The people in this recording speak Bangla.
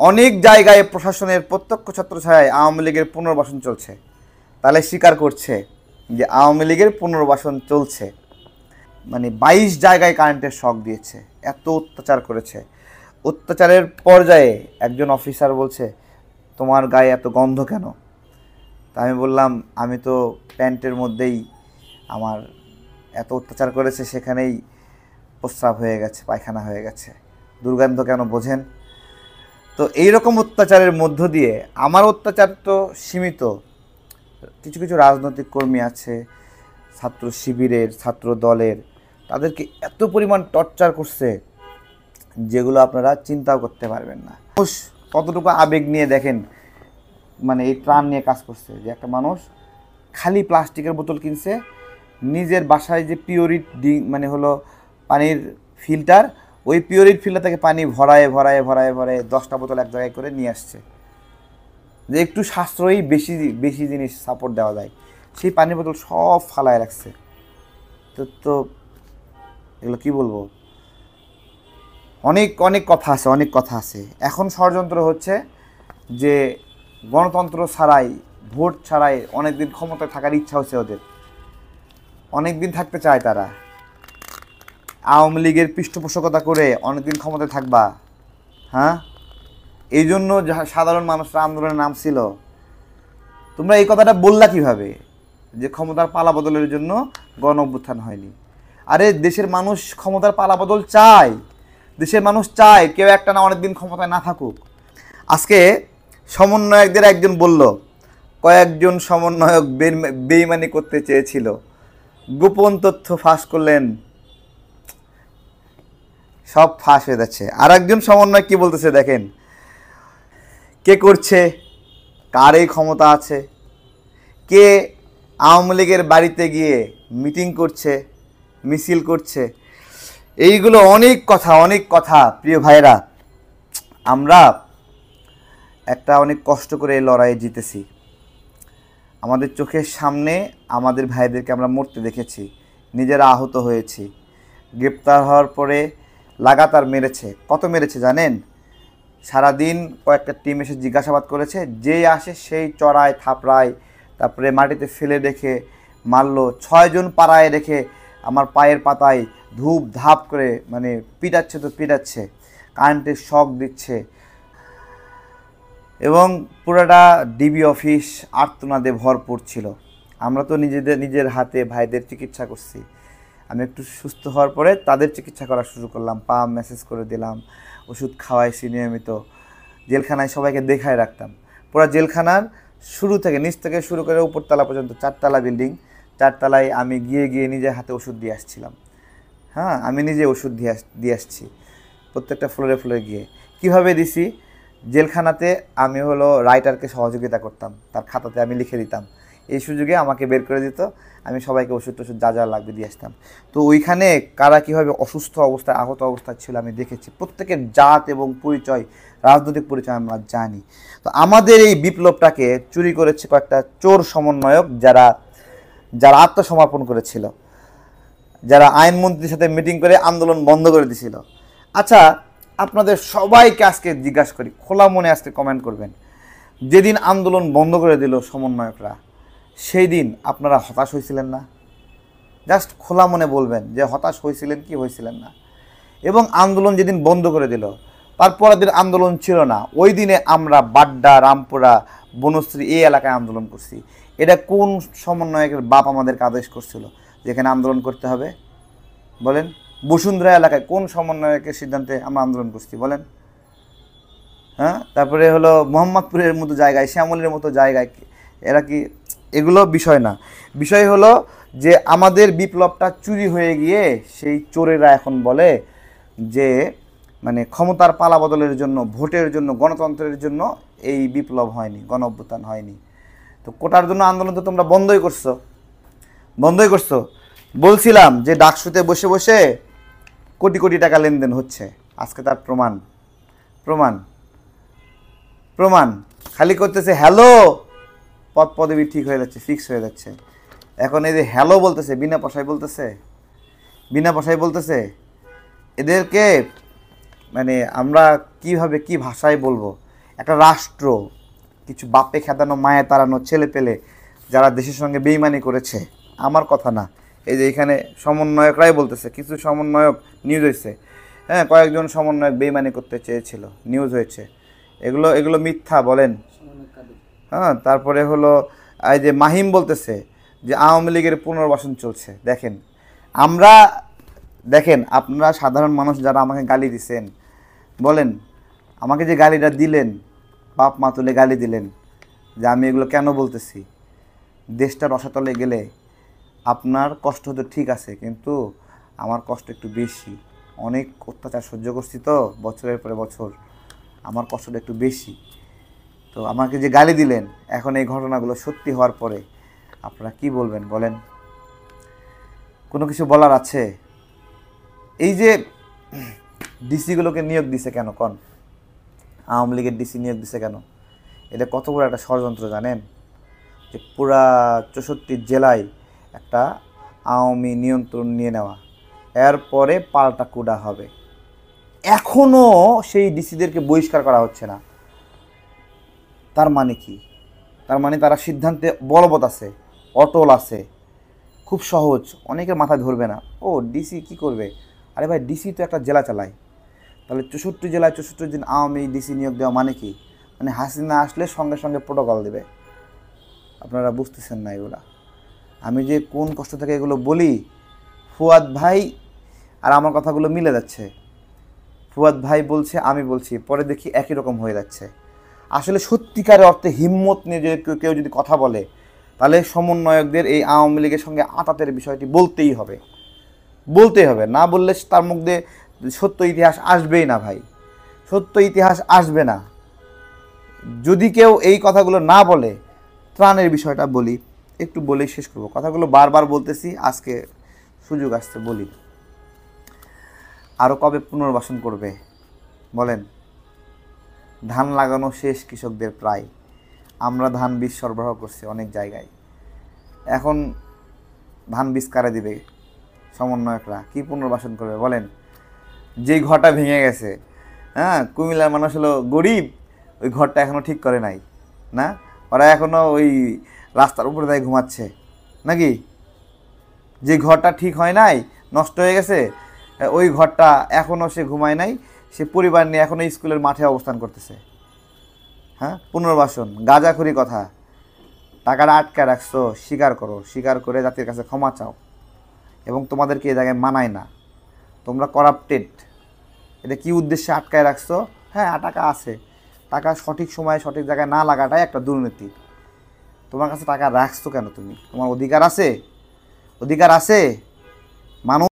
অনেক জায়গায় প্রশাসনের প্রত্যক্ষ ছত্রছায়ায় আওয়ামী লীগের পুনর্বাসন চলছে। তাহলে স্বীকার করছে যে আওয়ামী লীগের পুনর্বাসন চলছে। মানে বাইশ জায়গায় কারেন্টের শখ দিয়েছে, এত অত্যাচার করেছে। অত্যাচারের পর্যায়ে একজন অফিসার বলছে, তোমার গায়ে এত গন্ধ কেন? তা আমি বললাম, আমি তো প্যান্টের মধ্যেই আমার এত অত্যাচার করেছে, সেখানেই প্রস্রাব হয়ে গেছে, পায়খানা হয়ে গেছে। দুর্গন্ধ কেন বোঝেন? তো এই রকম অত্যাচারের মধ্য দিয়ে আমার অত্যাচার তো সীমিত। কিছু কিছু রাজনৈতিক কর্মী আছে, ছাত্র শিবিরের, ছাত্র দলের, তাদেরকে এত পরিমাণ টর্চার করছে যেগুলো আপনারা চিন্তাও করতে পারবেন না। মানুষ কতটুকু আবেগ নিয়ে দেখেন মানে এই ত্রাণ নিয়ে কাজ করছে যে একটা মানুষ খালি প্লাস্টিকের বোতল কিনছে, নিজের বাসায় যে পিওরিট ডি মানে হলো পানির ফিল্টার ওই পিওরিট ফিল্টার থেকে পানি ভরায় ভরায় ভরায় ভরায় দশটা বোতল এক জায়গায় করে নিয়ে আসছে। যে একটু সাশ্রয়ী বেশি বেশি জিনিস সাপোর্ট দেওয়া যায়। সেই পানির বোতল সব ফালায় রাখছে। তো তো এগুলো কি বলব? অনেক অনেক কথা আছে, অনেক কথা আছে। এখন ষড়যন্ত্র হচ্ছে যে গণতন্ত্র ছাড়াই, ভোট ছাড়াই অনেক দিন ক্ষমতায় থাকার ইচ্ছা হচ্ছে ওদের। অনেক দিন থাকতে চায় তারা। আওয়ামী লীগের পৃষ্ঠপোষকতা করে অনেকদিন ক্ষমতায় থাকবা হ্যাঁ? এই জন্য সাধারণ মানুষরা আন্দোলনের নাম ছিল তোমরা এই কথাটা বললা কীভাবে? যে ক্ষমতার পালা বদলের জন্য গণ অভ্যুত্থান হয়নি। আরে, দেশের মানুষ ক্ষমতার পালা বদল চায়। দেশের মানুষ চায় কেউ একটা না অনেকদিন ক্ষমতায় না থাকুক। আজকে সমন্বয়কদের একজন বলল, কয়েকজন সমন্বয়ক বেইমা- বেইমানি করতে চেয়েছিল। গোপন তথ্য ফাঁস করলেন সব ফাঁস হয়ে যাচ্ছে। আর একজন সমন্বয় কী বলতেছে দেখেন। কে করছে? কার এই ক্ষমতা আছে। কে আওয়ামী লীগের বাড়িতে গিয়ে মিটিং করছে, মিছিল করছে? এইগুলো অনেক কথা অনেক কথা, প্রিয় ভাইরা আমরা একটা অনেক কষ্ট করে এই লড়াইয়ে জিতেছি। আমাদের চোখের সামনে আমাদের ভাইদেরকে আমরা মরতে দেখেছি। নিজেরা আহত হয়েছি। গ্রেপ্তার হওয়ার পরে লাগাতার মেরেছে। কত মেরেছে জানেন? সারাদিন কয়েকটা টিম এসে জিজ্ঞাসাবাদ করেছে, যেই আসে সেই চড়ায়, থাপড়ায়, তারপরে মাটিতে ফেলে রেখে মারলো ছয়জন পাড়ায় রেখে আমার পায়ের পাতায় ধূপ ধাপ করে মানে পিটাচ্ছে তো পিটাচ্ছে কারেন্টের শক দিচ্ছে। এবং পুরোটা ডিবি অফিস আর্তনাদে ভরপুর ছিল। আমরা তো নিজেদের, নিজের হাতে ভাইদের চিকিৎসা করছি। আমি একটু সুস্থ হওয়ার পরে তাদের চিকিৎসা করা শুরু করলাম পা মেসেজ করে দিলাম, ওষুধ খাওয়াইছি নিয়মিত, জেলখানায় সবাইকে দেখায় রাখতাম। পুরো জেলখানার শুরু থেকে, নিচ থেকে শুরু করে উপরতলা পর্যন্ত চারতলা বিল্ডিং চারতলায় আমি গিয়ে গিয়ে নিজের হাতে ওষুধ দিয়ে আসছিলাম। হ্যাঁ আমি নিজে ওষুধ দিয়ে দিয়ে আসছি, প্রত্যেকটা ফ্লোরে ফ্লোরে গিয়ে। কীভাবে দিছি? জেলখানাতে আমি হলো রাইটারকে সহযোগিতা করতাম, তার খাতাতে আমি লিখে দিতাম। এই সুযোগে আমাকে বের করে দিত। আমি সবাইকে ওষুধ টষুধ যা যা লাগবে দিয়ে আসতাম। তো ওইখানে কারা কীভাবে অসুস্থ অবস্থায়, আহত অবস্থায় ছিল আমি দেখেছি। প্রত্যেকের জাত এবং পরিচয়, রাজনৈতিক পরিচয় আমরা জানি। তো আমাদের এই বিপ্লবটাকে চুরি করেছে কয়েকটা চোর সমন্বয়ক যারা যারা আত্মসমর্পণ করেছিল। যারা আইনমন্ত্রীর সাথে মিটিং করে আন্দোলন বন্ধ করে দিছিল। আচ্ছা আপনাদের সবাইকে আজকে জিজ্ঞাসা করি, খোলা মনে আজকে কমেন্ট করবেন। যেদিন আন্দোলন বন্ধ করে দিল সমন্বয়করা সেই দিন আপনারা হতাশ হয়েছিলেন না? জাস্ট খোলা মনে বলবেন যে হতাশ হয়েছিলেন কি হয়েছিলেন না? এবং আন্দোলন যেদিন বন্ধ করে দিল তারপরের দিন আন্দোলন ছিল না। ওই দিনে আমরা বাড্ডা, রামপুরা, বনশ্রী এই এলাকায় আন্দোলন করছি। এটা কোন সমন্বয়কের বাপ আমাদেরকে আদেশ করছিল? যেখানে আন্দোলন করতে হবে? বলেন, বসুন্ধরা এলাকায় কোন সমন্বয়কের সিদ্ধান্তে আমরা আন্দোলন করছি? বলেন। হ্যাঁ? তারপরে হলো মোহাম্মদপুরের মতো জায়গায়, শ্যামলের মতো জায়গায়, এরা কি এগুলো বিষয় না। বিষয় হলো যে আমাদের বিপ্লবটা চুরি হয়ে গিয়ে সেই চোরেরা এখন বলে যে মানে ক্ষমতার পালা বদলের জন্য, ভোটের জন্য, গণতন্ত্রের জন্য এই বিপ্লব হয়নি গণ অভ্যুত্থান হয়নি। তো কোটার জন্য আন্দোলন তো তোমরা বন্ধই করছ। বন্ধই করছ। বলছিলাম যে ডাকসুতে বসে বসে কোটি কোটি টাকা লেনদেন হচ্ছে। আজকে তার প্রমাণ। প্রমাণ। প্রমাণ। খালি করতেছে, হ্যালো পদ পদবি ঠিক হয়ে যাচ্ছে ফিক্স হয়ে যাচ্ছে। এখন এই যে হ্যালো বলতেছে, বিনা পয়সায় বলতেছে? বিনা পয়সায় বলতেছে? এদেরকে মানে আমরা কীভাবে, কি ভাষায় বলব? একটা রাষ্ট্র, কিছু বাপে খেদানো, মায়ে তাড়ানো, ছেলে পেলে যারা দেশের সঙ্গে বেইমানি করেছে, আমার কথা না। এই যে এখানে সমন্বয়করাই বলতেছে, কিছু সমন্বয়ক নিউজ হয়েছে। হ্যাঁ কয়েকজন সমন্বয়ক বেইমানি করতে চেয়েছিল নিউজ হয়েছে। এগুলো এগুলো মিথ্যা, বলেন। হ্যাঁ তারপরে হলো, এই যে মাহিম বলতেছে যে আওয়ামী লীগের পুনর্বাসন চলছে। দেখেন, আমরা, দেখেন, আপনারা সাধারণ মানুষ যারা আমাকে গালি দিছেন, বলেন, আমাকে যে গালিটা দিলেন, বাপ মা তুলে গালি দিলেন, যে আমি এগুলো কেন বলতেছি? দেশটা রসাতলে গেলে আপনার কষ্ট হতো ঠিক আছে, কিন্তু আমার কষ্ট একটু বেশি। অনেক অত্যাচার সহ্য করছি তো, বছরের পরে বছর। আমার কষ্টটা একটু বেশি। তো আমাকে যে গালি দিলেন, এখন এই ঘটনাগুলো সত্যি হওয়ার পরে আপনারা কি বলবেন বলেন? কোনো কিছু বলার আছে? এই যে ডিসিগুলোকে নিয়োগ দিছে কেন কন? আওয়ামী লীগের ডিসি নিয়োগ দিছে কেন? এটা কত বড় একটা ষড়যন্ত্র জানেন? যে পুরা চৌষট্টি জেলায় একটা আওয়ামী নিয়ন্ত্রণ নিয়ে নেওয়া। এরপরে পাল্টা কুড়া হবে। এখনও সেই ডিসিদেরকে বহিষ্কার করা হচ্ছে না। তার মানে কি? তার মানে তারা সিদ্ধান্তে বলবৎ আছে, অটল আছে। খুব সহজ, অনেকের মাথায় ধরবে না। ও ডিসি কি করবে? আরে ভাই ডিসি তো একটা জেলা চালায়। তাহলে চৌষট্টি জেলায় চৌষট্টি দিন আওয়ামী ডিসি নিয়োগ দেওয়া মানে কি? মানে হাসিনা আসলে সঙ্গে সঙ্গে প্রোটোকল দেবে। আপনারা বুঝতেছেন না এগুলা। আমি যে কোন কষ্ট থেকে এগুলো বলি, ফুয়াদ ভাই আর আমার কথাগুলো মিলে যাচ্ছে। ফুয়াদ ভাই বলছে, আমি বলছি, পরে দেখি একই রকম হয়ে যাচ্ছে। আসলে সত্যিকারের অর্থে হিম্মত নিয়ে যদি কেউ- যদি কথা বলে, তাহলে সমন্বয়কদের এই আওয়ামী লীগের সঙ্গে আতাতের বিষয়টি বলতেই হবে। বলতেই হবে। না বললে তার মুখ দিয়ে সত্য ইতিহাস আসবেই না ভাই। সত্য ইতিহাস আসবে না। যদি কেউ এই কথাগুলো না বলে, ত্রাণের বিষয়টা বলি, একটু বলেই শেষ করব। কথাগুলো বারবার বলতেছি, আজকে সুযোগ আসতে বলি। আরও কবে পুনর্বাসন করবে? বলেন। ধান লাগানো শেষ কৃষকদের প্রায়। আমরা ধান বীজ সরবরাহ করছি অনেক জায়গায়। এখন ধান বীজ কারা দিবে সমন্বয়করা? কী পুনর্বাসন করবে বলেন? যে ঘরটা ভেঙে গেছে হ্যাঁ? কুমিল্লার মানুষ হলো গরিব, ওই ঘরটা এখনও ঠিক করে নাই, না? ওরা এখনও ওই রাস্তার উপরে দায় ঘুমাচ্ছে, নাকি? যে ঘরটা ঠিক হয় নাই, নষ্ট হয়ে গেছে, ওই ঘরটা এখনও সে ঘুমায় নাই সে পরিবার নিয়ে এখনও স্কুলের মাঠে অবস্থান করতেছে। হ্যাঁ? পুনর্বাসন, গাঁজাখুরি কথা। টাকাটা আটকে রাখছো, স্বীকার করো। স্বীকার করে জাতির কাছে ক্ষমা চাও। এবং তোমাদেরকে এই জায়গায় মানায় না। তোমরা করাপ্টেড এটা কি উদ্দেশ্যে আটকায় রাখছো? হ্যাঁ টাকা আছে। টাকা সঠিক সময়ে সঠিক জায়গায় না লাগাটাই একটা দুর্নীতি। তোমার কাছে টাকা রাখছো কেন তুমি? তোমার অধিকার আছে? অধিকার আছে? মানুষ